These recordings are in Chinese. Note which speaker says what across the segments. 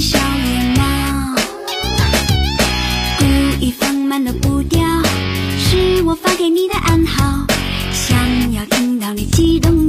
Speaker 1: 小野猫，故意放慢的步调，是我发给你的暗号，想要听到你激动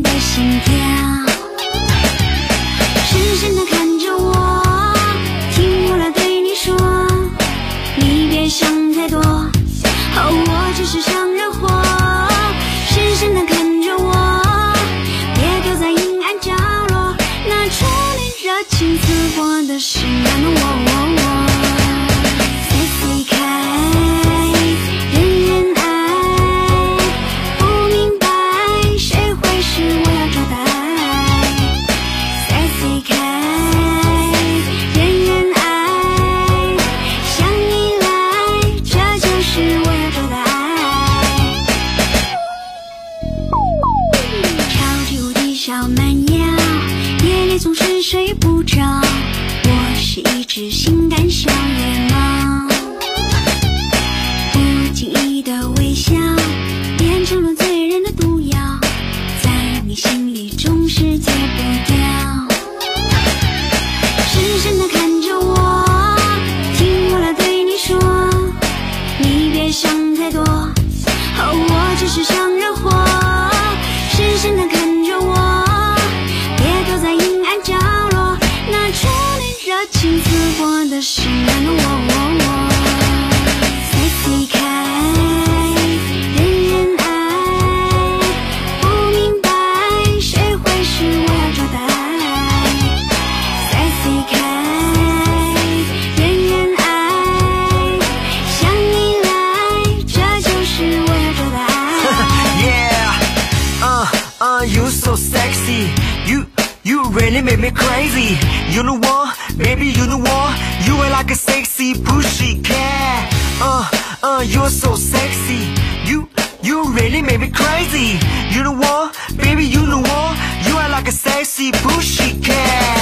Speaker 1: 小蛮腰，夜里总是睡不着。我是一只性感小野猫，不经意的微笑变成了醉人的毒药，在你心里总是戒不掉。深深的看着我，听我来对你说，你别想太多，哦，我只是想惹火。深深的看我的
Speaker 2: 心。Really make me crazy. You know what, baby, you know what? You are like a sexy pushy cat. Uh, uh, you're so sexy. You, you really make me crazy. You know what, baby, you know what? You are like a sexy pushy cat.